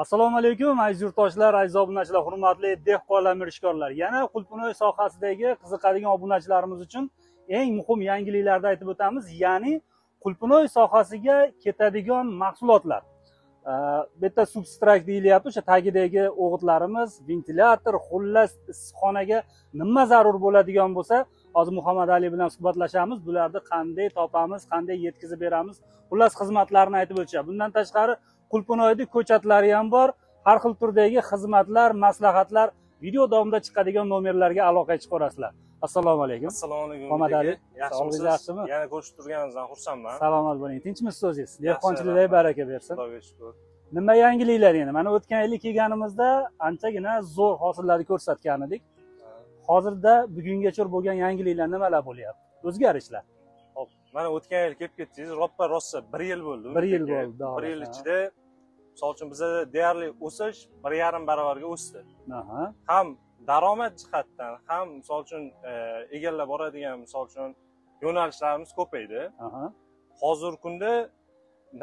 assalomu alaykum aziz yurtdoshlar aziz obunachilar hurmatli dehqonlar mirishkorlar. Yana qulpunoy sohasidagi qiziqadigan obunachilarimiz uchun eng muhim yangiliklarni aytib o'tamiz. Ya'ni qulpunoy sohasiga ketadigan mahsulotlar. Bu yerda substrak deyilyapti o'sha tagidagi o'g'itlarimiz ventilyator xullas issiqxonaga nima zarur bo'ladigan bo'lsa hozir muhammad ali bilan suhbatlashamiz. Bularni qanday topamiz qanday yetkazib beramiz xullas xizmatlarini aytib o'tishadi. Bundan tashqari qulpinoyni ko'chatlari ham bor. Har xil turdagi xizmatlar maslahatlar video davomida chiqadigan nomerlarga aloqa chiqarasizlar assalomu alaykum. Assalomu alaykum Muhammad Ali, yaxshimisiz sog'ligingiz yaxshimi? yana ko'rishib turganimizdan xursandman. Salomat bo'ling. Tinchmisiz o'zingiz dehqonchilikda baraka bersin. Xudoga shukur nima yangiliklar endi? Mana o'tgan yili kelganimizda anchagina zo'r hosillarni ko'rsatgan edik. Hozirda bugungacha bo'lgan yangiliklar nimalar bo'lyapti? O'zgarishlar. Hop, mana o'tgan yil kelib ketdingiz. Roppa rosa bir yil bo'ldi. Bir yil bo'ldi, bir yil ichida misol uchun bizada deyarli o'sish bir yarim barobarga o'sdi. Ham daromad jihatdan ham misol uchun e, egallab boradigan misol uchun yo'nalishlarimiz ko'paydi. Hozirgi kunda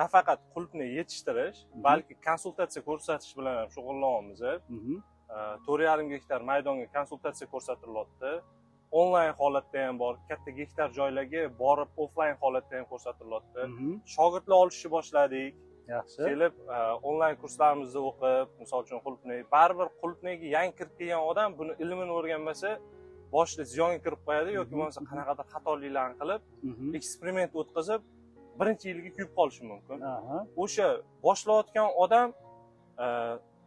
nafaqat qulpni yetishtirish Mhm. balki konsultatsiya ko'rsatish bilan ham shug'ullanyapmiz mhm, to'rt yarim gektar maydonga konsultatsiya ko'rsatilyapti. Onlayn holatda ham bor katta gektar joylarga borib offlayn holatda ham ko'rsatilyapti. Mhm. shogirdlar olishni boshladik yaxshi kelib e, onlayn kurslarimizni o'qib misol uchun qulpnay baribir qulpnayga yangi kirib kelgan odam buni ilmini o'rganmasa boshida ziyonga kirib qo'yadi yoki Mhm. bo'lmasa qanaqadir xatoliklarni qilib Mhm. eksperiment o'tkazib birinchi yiliga kuyib qolishi mumkin o'sha boshlayotgan odam e,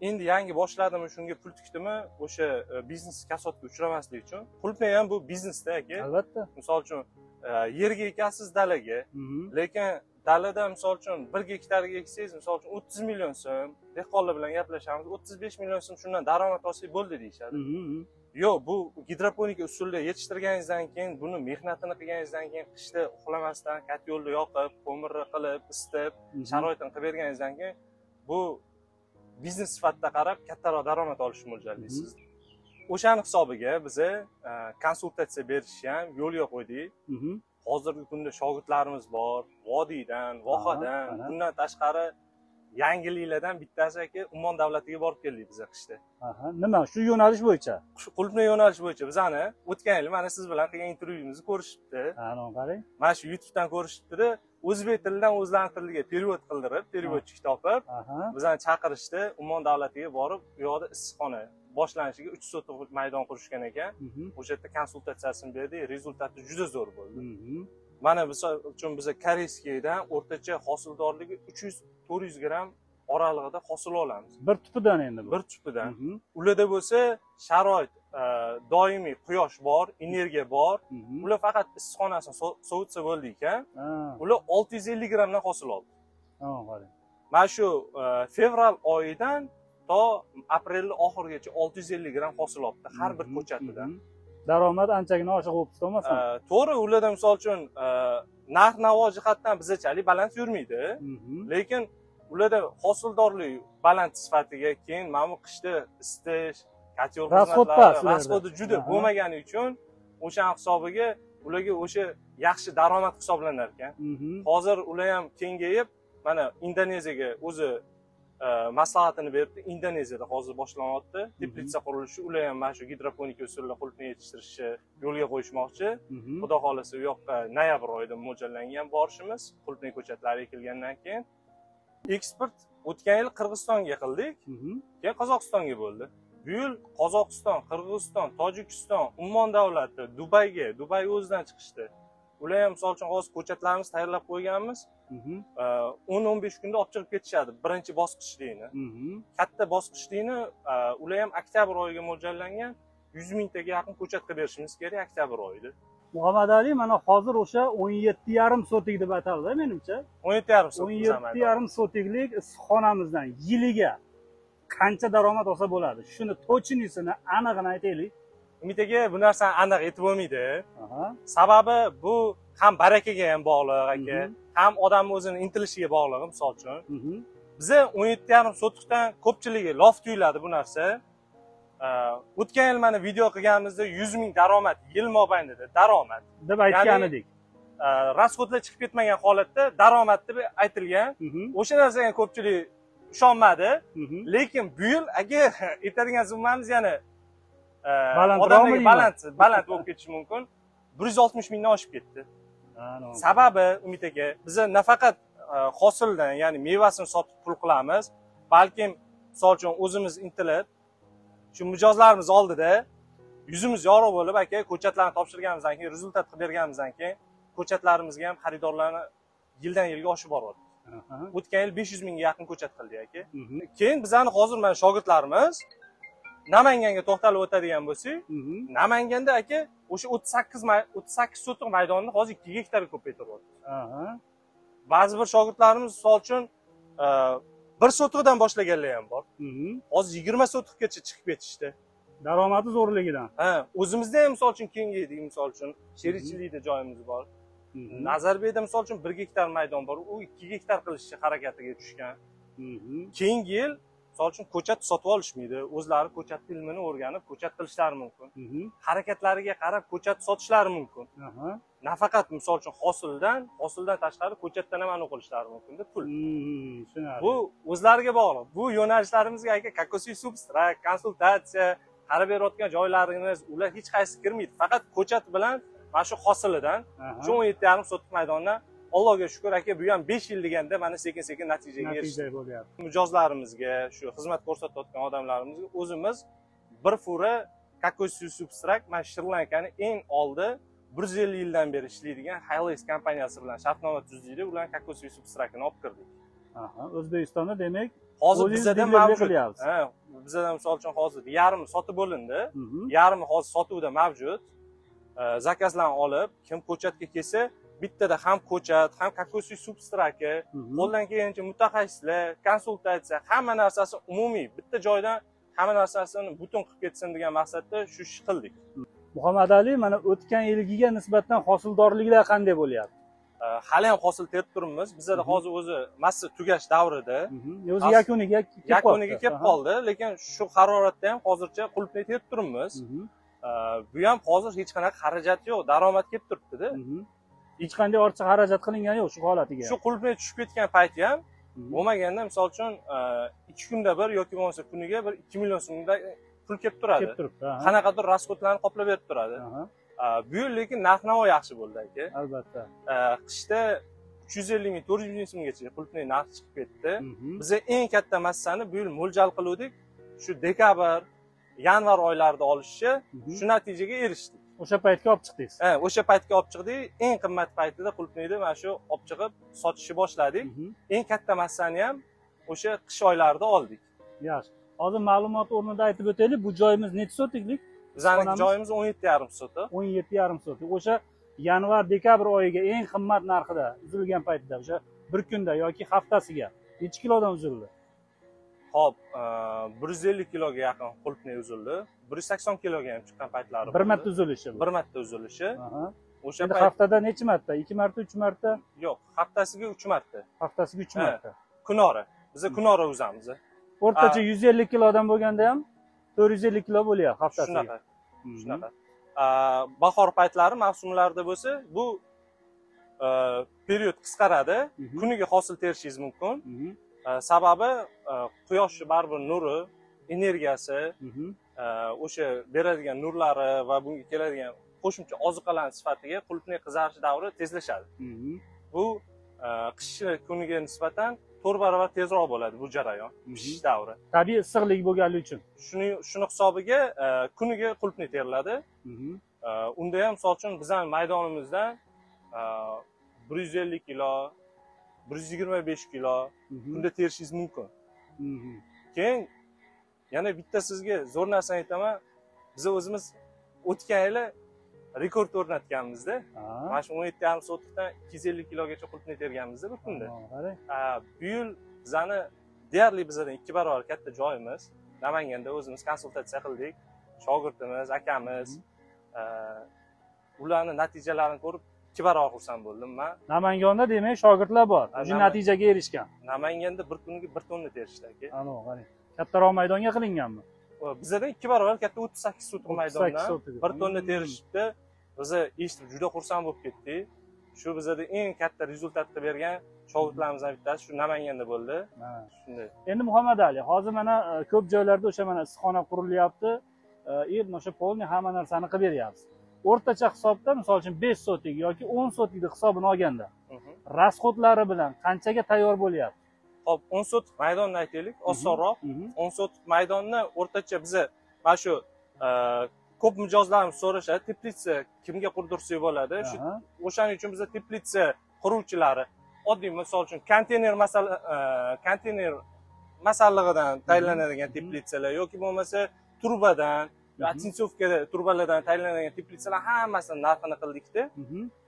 endi yangi boshladimi shunga pul tikdimi o'sha e, biznes kasodga uchramaslik uchun qulpnay ham bu biznesda aka albatta misol uchun yerga ekasiz dalaga Mhm. lekin dalada misol uchun bir gektarga eksangiz misol uchun o'ttiz million so'm dehqonlar bilan gaplashamiz o'ttiz besh million so'm shundan daromad olsak bo'ldi deyishadi Mhm. yo'q bu gidroponika usulida yetishtirganingizdan keyin buni mehnatini qilganingizdan keyin qishda uxlamasdan kotelni yoqib ko'mirni qilib isitib Mhm. sharoitini qilib berganingizdan keyin bu biznes sifatida qarab kattaroq daromad olishni mo'ljallaysiz o'shani hisobiga biza e, konsultatsiya berishni ham yo'lga qo'ydik. Hozirgi kunda shogirdlarimiz bor. Vodiydan vohadan bundan tashqari yangiliklardan bittasi aka ummon davlatiga borib keldik biza qishda. Nima shu yo'nalish bo'yicha? Shu qulpni yo'nalish bo'yicha bizani o'tgan yili mana siz bilan qilgan intervyumizni ko'rishibdi. Ana qarang. Mana shu youtubedan ko'rishibdida o'zbek tilidan o'zlarini tiliga перевод qildirib переводчик topib bizani chaqirishdi. Ummon davlatiga borib u yoqda issiqxona boshlanishiga uch sotix maydon qurishgan ekan. O'sha yerda konsultatsiyasini berdik rezultati juda zo'r bo'ldi. Mana misol uchun biza koreyskiydan o'rtacha hosildorligi uch yuz to'rt yuz gramm oralig'ida hosil olamiz. Bir tupidan endi bir tupidan ularda bo'lsa sharoit e, doimiy quyosh bor energiya bor. Ular faqat issiqxonasini so- sovutsa bo'ldi ekan. Ular olti yuz ellik grammdan hosil oldi. Mana shu e, fevral oyidan to aprelni oxirigacha olti yuz ellik gramm hosil olibdi har bir Mhm. ko'chatidan Mhm. daromad anchagina oshiq to'g'rimi E, to'g'ri ularda misol uchun e, narx navo jihatdan bizachalik baland yurmaydi Mhm. lekin ularda hosildorlik baland sifatiga keyin mana bu qishda isitish Расход xizmatlari, rasxodi juda bo'lmagani uchun o'shani hisobiga ularga o'sha yaxshi daromad hisoblanar ekan hozir ular ham kengayib mana indoneziyaga o'zi maslahatini beribdi. Indoneziyada hozir boshlanyapti teplitsa qurilishi ular ham mana shu gidroponika usulida qulupni yetishtirishni yo'lga qo'yishmoqchi. Xudo xohlasa u yoqqa noyabr oyida mo'ljallangan borishimiz qulupni ko'chatlari ekilgandan keyin eksport o'tgan yil qirg'izistonga qildik. Keyin qozog'istonga bo'ldi. Bu yil qozog'iston qirg'iziston tojikiston ummon davlati dubayga dubay o'zidan chiqishdi. Ular ham misol uchun hozir ko'chatlarimizni tayyorlab qo'yganmiz. O'n o'n besh kunda olib chiqib ketishadi. Birinchi bosqichlikni. Mhm. katta bosqichlikni e, ular ham oktyabr oyiga mo'ljallangan yuz mingtaga yaqin ko'chat qilib berishimiz kerak oktyabr oyida. Muhammad ali mana hozir o'sha o'n yetti yarim sotik deb ataldi menimcha. o'n yetti yarim o'n yetti yarim sotiklik issiqxonamizdan yiliga qancha daromad olsa bo'ladi? Shuni точныйсini anig'ini aytaylik. Umid aka bu narsani aniq aytib bo'lmaydi. Sababi bu ham barakaga ham bog'liq aka. Mhm. Ham odamni o'zini intilishiga bog'liq misol uchun Mhm. biza o'n yetti yarim sotiqdan ko'pchiligi lof tuyuladi bu narsa o'tgan yil mana video qilganimizda yuz ming daromad yil mobaynida daromad deb aytgan edik расходlar chiqib ketmagan holatda daromad deb aytilgan Mhm. o'sha narsaga ko'pchilik ishonmadi Mhm. lekin bu yil aka aytadigan summamiz yana e, deyman? baland baland bo'lib ketishi mumkin bir yuz oltmish mingdan oshib ketdi. Sababi umid aka biza nafaqat e, hosildan ya'ni mevasini sotib pul qilamiz balkim misol uchun o'zimiz intilib shu mijozlarimiz oldida yuzimiz yorug' bo'lib aka ko'chatlarni topshirganimizdan keyin rezultat qilib berganimizdan keyin ko'chatlarimizga ham xaridorlarni yildan yilga oshib boryapti o'tgan yil besh yuz mingga yaqin ko'chat qildik aka. Mhm. keyin bizani hozir mana shogirdlarimiz namanganga to'xtalib o'tadigan bo'lsak Mhm. namanganda aka o'sha o'ttiz sakkiz o'ttiz sakkiz sotix maydonni hozir ikki gektarga ko'paytiryapti ba'zi bir shogirdlarimiz misol uchun e, bir sotixdan boshlaganlar ham bor Mhm. hozir yigirma sotixgacha chiqib ketishdi daromadi zo'rligidan ha o'zimizda ham misol uchun kengaydik misol uchun sherikchilikda joyimiz bor Mhm. nazarbekda misol uchun bir gektar maydon bor u ikki gektar qilishni harakatiga tushgan Mhm. keyingi yil misol uchun ko'chat sotib olishmaydi o'zlari ko'chat ilmini o'rganib ko'chat qilishlari mumkin Mhm. harakatlariga qarab ko'chat sotishlari mumkin nafaqat misol uchun hosildan hosildan tashqari ko'chatdan ham anaqa qilishlari mumkinda pul Mhm. Tushunarli. bu o'zlariga bog'liq bu yo'nalishlarimizga aka kakosiy substrat konsultatsiya qarab berayotgan joylarimiz ular hech qaysi kirmaydi faqat ko'chat bilan mana shu hosilidan Aha. shu o'n yetti yarim sotix maydondan allohga shukur aka bu ham besh yil deganda mana sekin sekin natijaga erishdik bo'lyapti. Mijozlarimizga shu xizmat ko'rsatayotgan odamlarimizga o'zimiz bir fura kakosiy substrat mana shri lankani eng oldi bir yuz ellik yildan beri ishlaydigan hilex kompaniyasi bilan shartnoma tuzdikda ularni kakosiy substratini olib kirdik. O'zbekistonda demak hozir bizada mavjud. bizada misol uchun hozir yarmi sotib bo'lindi Mhm. yarmi hozir sotuvda mavjud. Zakazlarni olib kim ko'chatga kelsa bittada ham ko'chat ham kakosiy substrati Mhm. qo'ldan kelgancha mutaxassislar konsultatsiya hamma narsasi umumiy bitta joydan hamma narsasini butun qilib ketsin degan maqsadda shu ishni qildik muhammad ali mana o'tgan yilgiga nisbatan hosildorliklar qanday bo'lyapti E, hali ham hosil terib turibmiz bizada Mhm. hozir o'zi massa tugash davrida Mhm. o'zi yakuniga yakuniga kelib qoldi lekin shu haroratda ham hozircha qulupnay terib turibmiz. E, bu ham hozir hech qanaqa xarajat yo'q daromad kelib turibdida. Hech qanday ortiqcha xarajat qilingan yo'q shu holatiga. Shu qulupnay tushib ketgan payti ham Mhm. bo'lmaganda misol uchun e, ikki kunda bir yoki bo'lmasa kuniga bir ikki million so'mda pul kelib turadi. Kelib turibdi qanaqadir rasxodlarni qoplab berib turadi. E, bu yil lekin narx navo yaxshi bo'ldi aka. Albatta. E, qishda uch yuz ellik ming to'rt yuz ming so'mgacha qulupnay narxi chiqib ketdi. Mhm. biza eng katta massani bu yil mo'ljal qiluvdik. Shu dekabr yanvar oylarida olishni Mhm. shu natijaga erishdik o'sha paytga olib chiqdingiz. Ha, o'sha paytga olib chiqdik. Eng qimmat paytida qulupnayni mana shu olib chiqib sotishni boshladik. Mhm. eng katta massani ham o'sha qish oylarida oldik. Yaxshi. Hozir ma'lumot o'rnida aytib o'taylik bu joyimiz nechi sotiklik? Bizani joyimiz o'n yetti yarim sotiq o'n yetti yarim sotik. O'sha yanvar dekabr oyiga eng qimmat narxida uzilgan paytda o'sha bir kunda yoki haftasiga nechi kilodan uzildi hop bir yuz ellik kiloga yaqin qulupnay uzildi. Bir yuz sakson kiloga ham chiqqan paytlari bir marta uzilishi bir marta uzilishi. O'sha payt haftada nechi marta? Ikki marta uch marta? Yo'q haftasiga uch marta. Haftasiga uch Ha. marta. kunora. Biza kunora uzamiz. O'rtacha Ha. yuz ellik kilodan bo'lganda ham to'rt yuz ellik kilo bo'lyapti haftasiga. Shunaqa shunaqa. Bahor paytlari mavsumlarda bo'lsa bu a, period qisqaradi. Kuniga hosil terishingiz mumkin sababi a, quyoshni baribir nuri energiyasi a, o'sha beradigan nurlari va bunga keladigan qo'shimcha ozuqalarni sifatiga qulupnay qizarish davri tezlashadi. Bu a, qishki kuniga nisbatan to'rt barobar tezroq bo'ladi bu jarayon pishish davri. Tabiiy issiqlik bo'lganligi uchun. Shuni shuni hisobiga kuniga qulupnay teriladi. Э, unda ham misol uchun bizani maydonimizdan э, bir yuz ellik kilo bir yuz yigirma besh kilo. Kunda terishingiz mumkin. Keyin yana bitta sizga zo'r narsani aytaman. Biz o'zimiz o'tgan yili rekord o'rnatganmizda. Mana shu o'n yetti yarim sotixdan ikki yuz ellik kilogacha qulupnay terganmizda bir kunda. Bu yil bizani deyarli bizdan ikki barobar katta joyimiz. Namanganda o'zimiz konsultatsiya qildik. Shogirdimiz akamiz a, ularni natijalarini ko'rib ikki barobar xursand bo'ldim man namangonda demak shogirdlar bor. Shu natijaga erishgan. Namanganda bir kuniga bir tonna terishdi aka ana qarang. Kattaroq maydonga qilinganmi? Bizadan ikki barobar katta o'ttiz sakkiz sotix 38 maydondan bir tonna Hmm. terishibdi biza eshitib juda xursand bo'lib ketdik. Shu bizada eng katta rezultatni bergan shogirdlarimizdan bittasi shu namanganda bo'ldi. Shunday. Endi muhammad ali hozir mana e, ko'p joylarda o'sha mana issiqxona qurilyapti. E, и o'sha polniy hamma narsani qilib beryapsiz o'rtacha hisobda misol uchun besh sotik yoki o'n sotikni hisobini olganda Mhm. rasxodlari bilan qanchaga tayyor bo'lyapti? Hop o'n sotix maydonni aytaylik osonroq. Mhm. o'n sotix maydonni o'rtacha biza mana shu e, ko'p mijozlarimiz so'rashadi teplitsa kimga qurdirsak bo'ladi? Shu o'shaning uchun biza teplitsa quruvchilari oddiy misol uchun konteyner masala e, konteyner masallig'idan tayyorlanadigan teplitsalar yoki bo'lmasa turbadan Otsintsovka turbalardan tayyorlanadigan teplitsalar hammasini narxini qildikda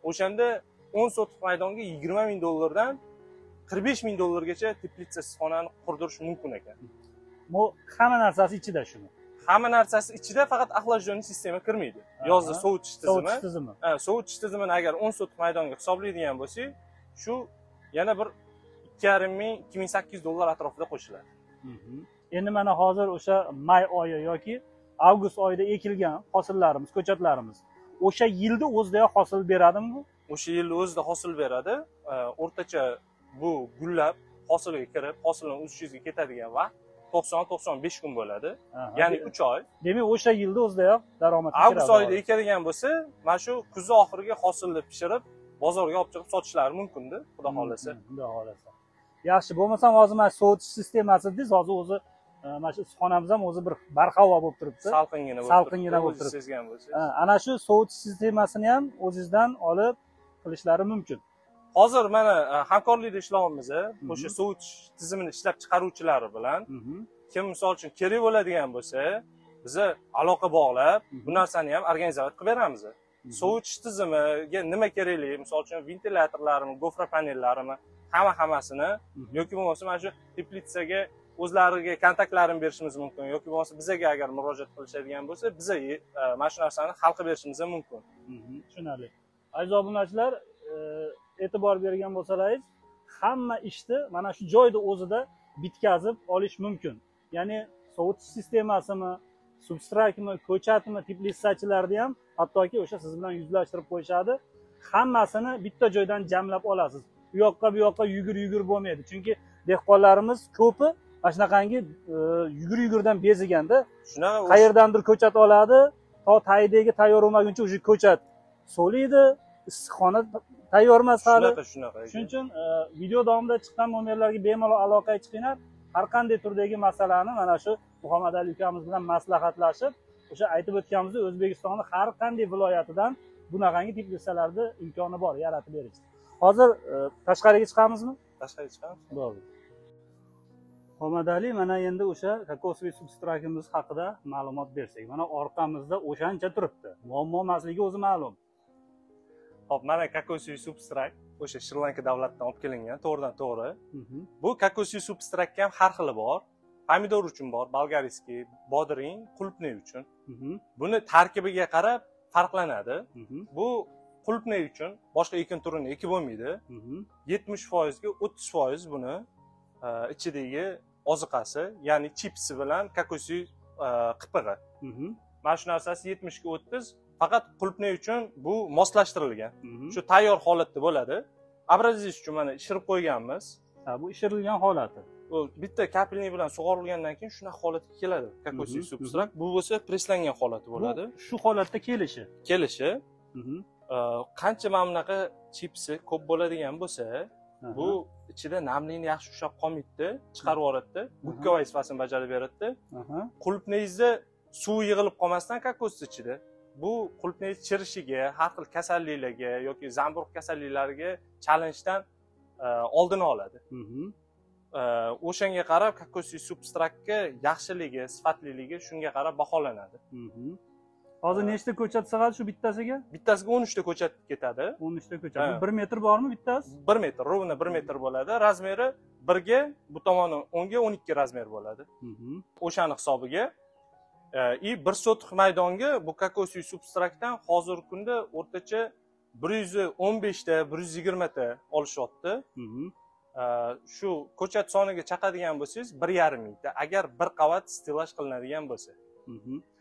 o'shanda o'n sotix maydonga yigirma ming dollardan qirq besh ming dollargacha teplitsa issiqxonani qurdirish mumkin ekan bu hamma narsasi ichida shuni hamma narsasi ichida faqat охлажденный sistema kirmaydi yozda sovutish tizimi sovutish tizimi sovutish tizimini agar o'n sotix maydonga hisoblaydigan bo'lsak shu yana bir ikki yarim ming ikki ming sakkiz yuz dollar atrofida qo'shiladi. Endi mana hozir o'sha may oyi yoki avgust oyida ekilgan hosillarimiz ko'chatlarimiz o'sha yilni o'zidayoq hosil beradimi? O'sha yilni o'zida hosil beradi. Ha, o'rtacha bu gullab hosilga kirib hosilni o'sishingizga ketadigan vaqt to'qson to'qson besh kun bo'ladi. Ya'ni uch oy. Demak o'sha yilda o'zidayoq daromad avgust oyida ekadigan bo'lsa mana shu kuz oxiriga hosilni pishirib bozorga olib chiqib sotishlari mumkinda xudo xohlasa. xudo xohlasa. Yaxshi bo'lmasam hozir mana sovutish sistemasi dedingiz hozir o'zi mana shu issiqxonamiz ham o'zi bir barhavo bo'lib turibdi. Salqingina bo'lib Salqingina bo'lib turibdi. sezgan bo'lsangiz Ha, ana shu sovutish sistemasini ham o'zingizdan olib qilishlari mumkin. Hozir mana e, hamkorlikda ishlayapmiz Mhm. o'sha sovutish tizimini ishlab chiqaruvchilari bilan. Mhm. kim misol uchun kerak bo'ladigan bo'lsa biza aloqa bog'lab bu Mhm. narsani ham organizovat qilib beramiz sovutish tizimiga nima kerakli? Misol uchun ventilyatorlarimi gofra panellarimi hamma hammasini yoki bo'lmasa mana shu teplitsaga o'zlariga kontaktlarini berishimiz mumkin. Yoki bo'lmasa bizaga agar murojaat qilishadigan bo'lsa biza e, mana shu narsani hal qilib berishimiz ham mumkin. Mhm, tushunarli. Aziz obunachilar e, e'tibor bergan bo'lsalaringiz hamma ishni mana shu joyda o'zida bitkazib olish mumkin. Ya'ni sovutish sistemasimi substratmi ko'chatmi teplitsachilarni ham hattoki o'sha siz bilan yuzlashtirib qo'yishadi. Hammasini bitta joydan jamlab olasiz. U yoqqa bu yoqqa yugur yugur bo'lmaydi. Chunki dehqonlarimiz ko'pi mana shunaqangi e, yugur yugurdan beziganda shunaqa qayerdandir ko'chat oladi. To tagidagi tayyor bo'lmaguncha уже ko'chat so'liydi. Issiqxona tayyor emas hali. Shunaqa shunaqa shuning uchun e, video davomida chiqqan nomerlarga bemalol aloqaga chiqinglar. Har qanday turdagi masalani mana shu muhammad ali ukamiz bilan maslahatlashib o'sha aytib o'tganimizdek o'zbekistonni har qanday viloyatidan bunaqangi teplitsalarni imkoni bor yaratib berish hozir e, tashqariga chiqamizmi? Tashqariga chiqamiz. Bo'ldi muhammad ali mana endi o'sha kokosovый substrakimiz haqida ma'lumot bersak mana orqamizda o'shancha turibdi. Muammo emasligi o'zi ma'lum. Hop mana kokosiy substrak o'sha shri lanka davlatidan olib kelingan to'g'ridan to'g'ri. Mhm, bu kokosiy substrakka ham har xili bor. Pomidor uchun bor bolgariskiy bodring qulupnay uchun. Mhm, buni tarkibiga qarab farqlanadi. Mhm, bu qulupnay uchun boshqa ekin turini ekib bo'lmaydi. Yetmish foizga o'ttiz foiz buni e, ichidagi oziqasi ya'ni chipsi bilan kokosiy e, qipig'i. Mhm, mana shu narsasi yetmishga o'ttiz faqat qulupnay uchun bu moslashtirilgan. Mhm. shu tayyor holatda bo'ladi. Образец uchun mana ishirib qo'yganmiz. Ha, bu ishirilgan holati. U bitta kapelniy bilan sug'orilgandan keyin shunaqa holatga keladi. Kokosiy Mhm, substrat bu bo'lsa presslangan holati bo'ladi. Shu holatda kelishi. Kelishi. E, qancha mana bunaqa chipsi ko'p bo'ladigan bo'lsa bu ichida namlikni yaxshi ushlab qolmaydida chiqarib yuboradida gubka vazifasini bajarib beradida Aha. qulupnayingizda suv yig'ilib qolmasdan kokos ichida bu qulupnay chirishiga har xil kasalliklarga yoki zamburug' kasalliklariga chalinishdan e, oldini oladi. Mhm, E, o'shanga qarab kokosiy substratga yaxshiligi sifatliligi shunga qarab baholanadi. Mhm. Hozir nechta ko'chat sig'adi shu bittasiga? Bittasiga o'n uchta ko'chat ketadi. O'n uchta ko'chat. Bir metr bormi bittasi? Bir metr ровно bir metr bo'ladi. Razmeri birga bu tomoni o'nga o'n ikki razmer bo'ladi. O'shani hisobiga e, и bir sotix maydonga bu kokosiy substratdan hozirgi kunda o'rtacha bir yuz o'n beshta bir yuz yigirmata olishyapti. E, shu ko'chat soniga chaqadigan bo'lsangiz bir yarim mingta. Agar bir qavat stilaj qilinadigan bo'lsa.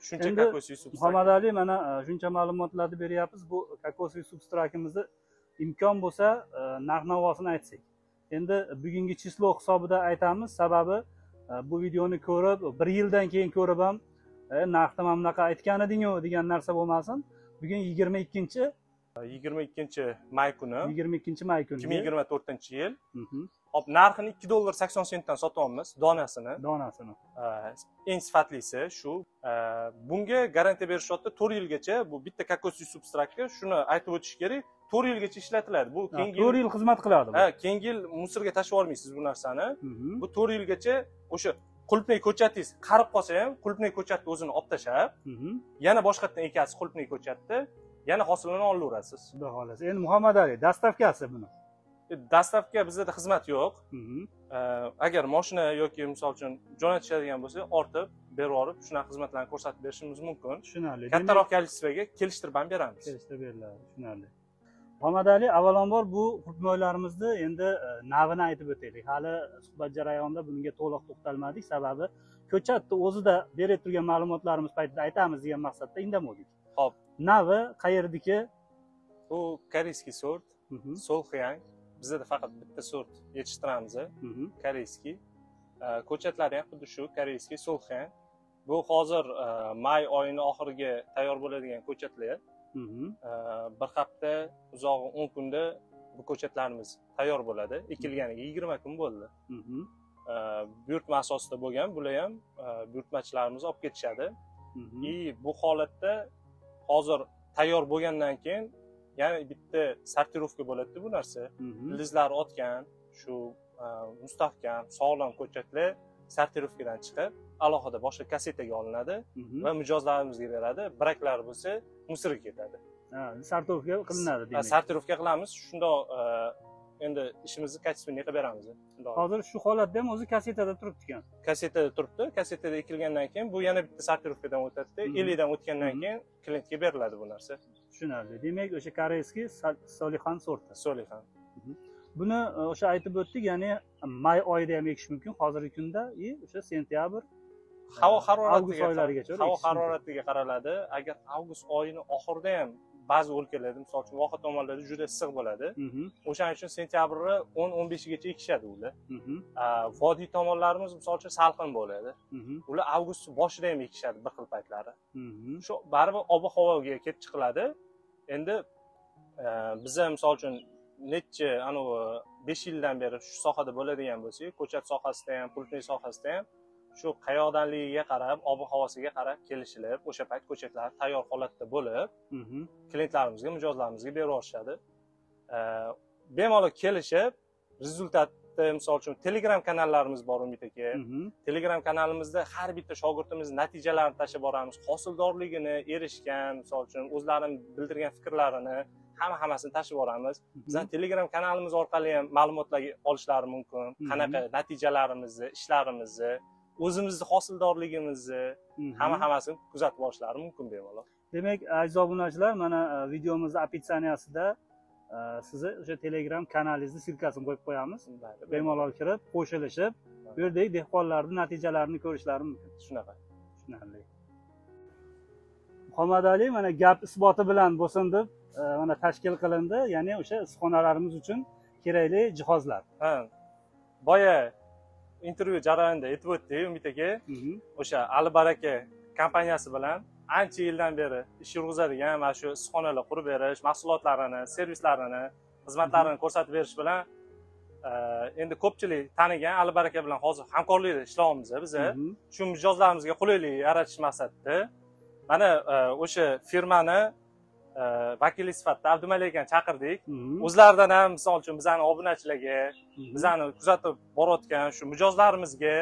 Shuncha kokosiy substrat muhammad ali mana e, shuncha ma'lumotlarni beryapmiz. Bu kokosovый substrakimizni imkon bo'lsa e, narx navosini aytsak. Endi bugungi chislo hisobida aytamiz sababi e, bu videoni ko'rib bir yildan keyin ko'rib ham narxni mana bunaqa aytgan edingu degan narsa bo'lmasin. Bugun yigirma ikkinchi. Yigirma ikkinchi may kuni. Yigirma ikkinchi may kuni. Ikki ming yigirma to'rtinchi yil. Mhm. Hop narxini ikki dollar sakson sentdan sotyapmiz donasini. Donasini. Eng sifatlisi shu. Bunga garantiya berishyapti to'rt yilgacha bu bitta kokosli substratga shuni aytib o'tish kerak. To'rt yilgacha ishlatiladi. Bu keyingi to'rt yil xizmat qiladi ha keyingi yil musorga tashlab yubormaysiz bu narsani. Mhm. bu to'rt yilgacha o'sha qulupnay ko'chatingiz qarib qolsa ham qulupnay ko'chatni o'zini olib tashlab Mhm. yana boshqatdan ekasiz qulupnay ko'chatni yana hosilini olaverasiz xudo xohlasa. Endi muhammad ali dastavkasi buni Dastavka bizada xizmat yo'q. Mhm. Agar moshina yoki misol uchun jo'natishadigan bo'lsa ortib berib yuborib shunaqa xizmatlarni ko'rsatib berishimiz mumkin. Tushunarli. Kattaroq kolичествоga kelishtirib ham beramiz. Kelishtirib beriladi tushunarli. Muhammad ali avvalambor bu qulpnoylarimizni endi e, navini aytib o'taylik. Hali suhbat jarayonida bunga to'liq to'xtalmadik. Sababi ko'chatni o'zida berib turgan ma'lumotlarimiz paytida aytamiz degan maqsadda indamadik Hop. navi qayerdiki? Bu koreyskiy sort Mhm, solxyang bizada faqat bitta sort yetishtiramiz mhm, koreyskiy. Ko'chatlari ham xuddi shu koreyskiy solxyang bu hozir e, may oyini oxiriga tayyor bo'ladigan ko'chatlar. Mhm, bir hafta uzog'i o'n kunda bu ko'chatlarimiz tayyor bo'ladi. Ekilganiga yigirma kun bo'ldi. Mhm, buyurtma asosida bo'lgan bular ham e, buyurtmachilarimiz olib ketishadi. И bu holatda hozir tayyor bo'lgandan keyin yana bitta sortirovka bo'ladida bu narsa. Mhm, ildizlari otgan shu e, mustahkam sog'lom ko'chatlar sortirovkadan chiqib alohida boshqa kassetaga olinadi mhm. va mijozlarimizga beradi. Biraklari bo'lsa musirga ketadi. Ha, sortovka qilinadi demak. sortirovka qilamiz. Shundoq e, endi ishimizni качественный qilib beramiz? Hozir shu holatda ham o'zi kassetada turibdi ekan kassetada turibdi. Kassetada ekilgandan keyin bu yana bitta sortirovkadan o'tadida Mhm. ellikdan o'tgandan Mhm. keyin klientga beriladi bu narsa tushunarli. Demak o'sha koreyskiy Sol- solixan sorti solixan buni e, o'sha aytib o'tdik ya'ni may oyida ham ekish mumkin hozirgi kunda и o'sha sentyabr havo avgust haroratiga oylarigacha havo haroratiga qaraladi. Agar avgust oyini oxirida ham ba'zi o'lkalarda misol uchun voha tomonlarda juda issiq bo'ladi o'shaning uchun sentyabrni o'n o'n beshigacha ekishadi ular. Vodiy tomonlarimiz misol uchun salqin bo'ladi. Ular avgust boshida ham ekishadi bir xil paytlari. Shu baribir ob havoga kelib chiqiladi endi e, biza misol uchun necha anavi besh yildan beri shu sohada bo'ladigan bo'lsak ko'chat sohasida ham pultniy sohasida ham shu qayoqdanligiga qarab ob havosiga qarab kelishilib o'sha payt ko'chatlar tayyor holatda bo'lib Mhm, klientlarimizga mijozlarimizga berib yuborishadi E, bemalol kelishib rezultatni misol uchun telegram kanallarimiz bor umid aka telegram kanalimizda har bitta shogirdimiz natijalarini tashlab boramiz. Hosildorligini erishgan misol uchun o'zlarini bildirgan fikrlarini hamma hammasini tashlab boramiz. Bizani telegram kanalimiz orqali ham ma'lumotlar olishlari mumkin. Qanaqa natijalarimizni ishlarimizni o'zimizni hosildorligimizni hamma hammasini kuzatib olishlari mumkin bemalol. Demak aziz obunachilar mana e, videomizni e, sizni o'sha telegram kanalingizni ssilkasini qo'yib qo'yamiz. Bemalol kirib qo'shilishib bu yerdagi dehqonlarni natijalarini ko'rishlari mumkin. Shunaqa. Tushunarli. Muhammad ali mana gap isboti bilan bo'lsin deb e, mana tashkil qilindi. Ya'ni o'sha issiqxonalarimiz uchun kerakli jihozlar. Ha boya intervyu jarayonida aytib o'tdik umid aka. O'sha ali baraka kompaniyasi bilan ancha yildan beri ish yurg'izadigan mana shu issiqxonalar qurib berish mahsulotlarini servislarini xizmatlarini ko'rsatib berish bilan endi ko'pchilik tanigan ali baraka bilan hozir hamkorlikda ishlayapmiz mhm, shu mijozlarimizga qulaylik yaratish maqsadida mana o'sha firmani vakili sifatida abdumalik akani chaqirdik. Mhm, o'zlaridan ham misol uchun bizani obunachilarga mhm. bizani kuzatib borayotgan shu mijozlarimizga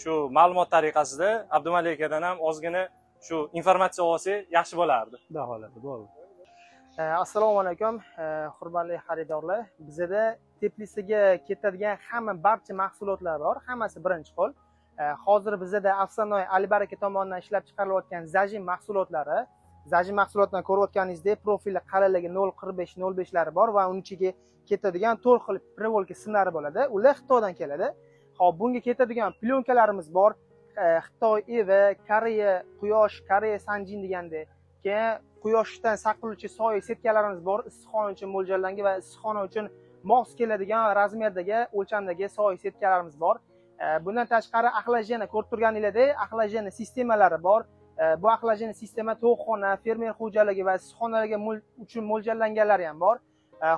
shu ma'lumot tariqasida abdumalik akadan ham ozgina shu informatsiya olsa yaxshi bo'lardi. Xudo bo'ldi e, assalomu alaykum e, hurmatli xaridorlar. Bizada teplisiga ketadigan hamma barcha mahsulotlar bor hammasi birinchi qo'l. E, hozir bizada afsonoy alibaraka tomonidan ishlab chiqarilayotgan zajin mahsulotlari. Zajin mahsulotlarni ko'rayotganingizdek profili qalinligi nol qirq besh nol beshlari bor va uni ichiga ketadigan to'rt xil privolka simlari bo'ladi. Ular xitoydan keladi. Hop bunga ketadigan plyonkalarimiz bor. Eh, xitoy evi koreya quyosh koreya sanjin degandek keyin quyoshdan saqlovchi soya setkalarimiz bor. Issiqxona uchun mo'ljallangan va issiqxona uchun mos keladigan razmerdagi o'lchamdagi soy setkalarimiz bor. Eh, Bundan tashqari axlajena ko'rib turganingizdek axlajena sistemalari bor. Eh, bu axlajena sistema tovuqxona fermer xo'jaligi va issiqxonalarga uchun mo'ljallanganlari ham bor.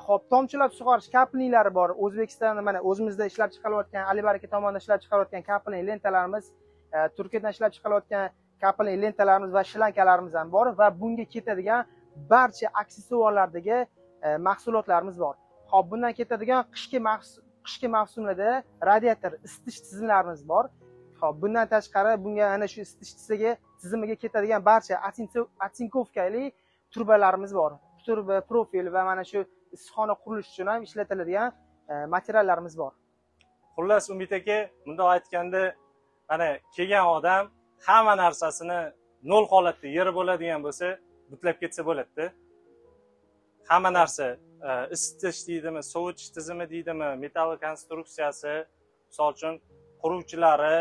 Ho'p tomchilab sug'orish kaplinglari bor. O'zbekistonda mana o'zimizda ishlab chiqarilayotgan alibaraka tomonidan ishlab chiqarayotgan kaplin lentalarimiz Э, turkiyadan ishlab chiqarilayotgan kapli lentalarimiz va shlankalarimiz ham bor va bunga ketadigan barcha aksessuarlardagi e, mahsulotlarimiz bor. Hop bundan ketadigan qishki qishki mavsumlarda radiator isitish tizimlarimiz bor. Hop bundan tashqari bunga ana shu isitish tizimiga ketadigan barcha atsinko- atsinkovkali turbalarimiz bor. Turba profil va mana shu issiqxona qurilishi uchun ham ishlatiladigan e, materiallarimiz bor. Xullas umid aka bundoq aytganda mana kelgan odam hamma narsasini nol holatda yeri bo'ladigan bo'lsa butlab ketsa bo'ladida. Hamma narsa e, isitish deydimi sovutish tizimi deydimi metall konstruksiyasi misol uchun quruvchilari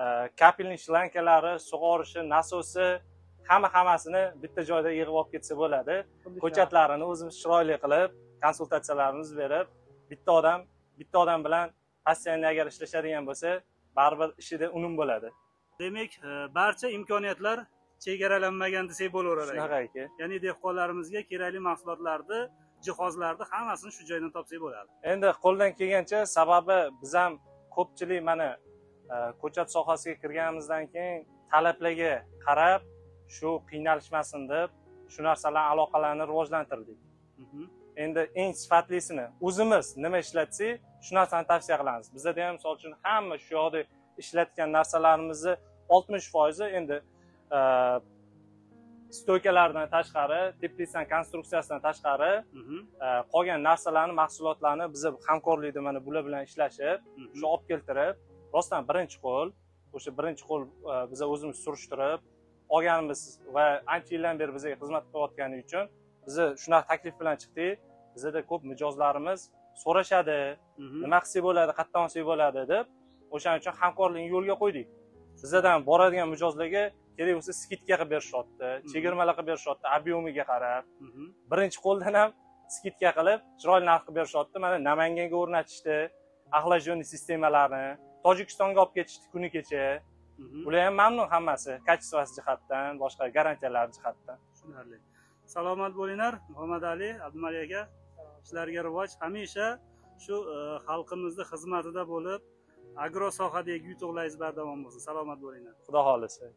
e, kapelniy shlankalari sug'orishi nasosi hamma hammasini bitta joyda yig'ib olib ketsa bo'ladi. Ko'chatlarini o'zimiz chiroyli qilib konsultatsiyalarimizni berib bitta odam bitta odam bilan постоянно agar ishlashadigan bo'lsa baribir ishida unum bo'ladi. Demak e, barcha imkoniyatlar chegaralanmagan desak bo'laverar shunaqa aka. Ya'ni dehqonlarimizga kerakli mahsulotlarni jihozlarni hammasini shu joydan topsak bo'ladi. Endi qo'ldan kelgancha sababi biz ham ko'pchilik mana e, ko'chat sohasiga kirganimizdan keyin talablarga qarab shu qiynalishmasin deb shu narsalar aloqalarni rivojlantirdik. Mhm. endi eng sifatlisini o'zimiz nima ishlatsak shu narsani tavsiya qilamiz bizada ham misol uchun hamma shu yoqda ishlatgan narsalarimizni oltmish foizi endi e, stoykalardan tashqari teplitsan konstruksiyasidan tashqari Mhm. e, qolgan narsalarni mahsulotlarni biza hamkorlikda mana bular bilan ishlashib Mhm. shu olib keltirib rostdan birinchi qo'l o'sha birinchi qo'l e, biza o'zimiz surishtirib olganimiz va ancha yildan beri bizga xizmat qilayotgani uchun biza shunaqa taklif bilan chiqdik bizada ko'p mijozlarimiz so'rashadi Mhm. nima qilsak bo'ladi qayerdan olsak bo'ladi deb o'shaning uchun hamkorlikni yo'lga qo'ydik. Bizadan boradigan mijozlarga kerak bo'lsa skidka qilib berishyapti chegirmalar qilib berishyapti объемиga qarab. Mhm. birinchi qo'ldan ham skidka qilib chiroyli narx qilib berishyapti mana namanganga o'rnatishdi axlajyonniy sistemalarni. Tojikistonga olib ketishdi kuni kecha. Mhm. ular ham mamnun hammasi kачествоsi jihatdan boshqa garantiyalar jihatdan. Tushunarli. Salomat bo'linglar muhammad ali abdumalik aka ishlariga rivoj. Hamisha shu e, xalqimizni xizmatida bo'lib agro sohadagi yutuqlaringiz bardavom bo'lsin salomat bo'linglar. Xudo xohlasa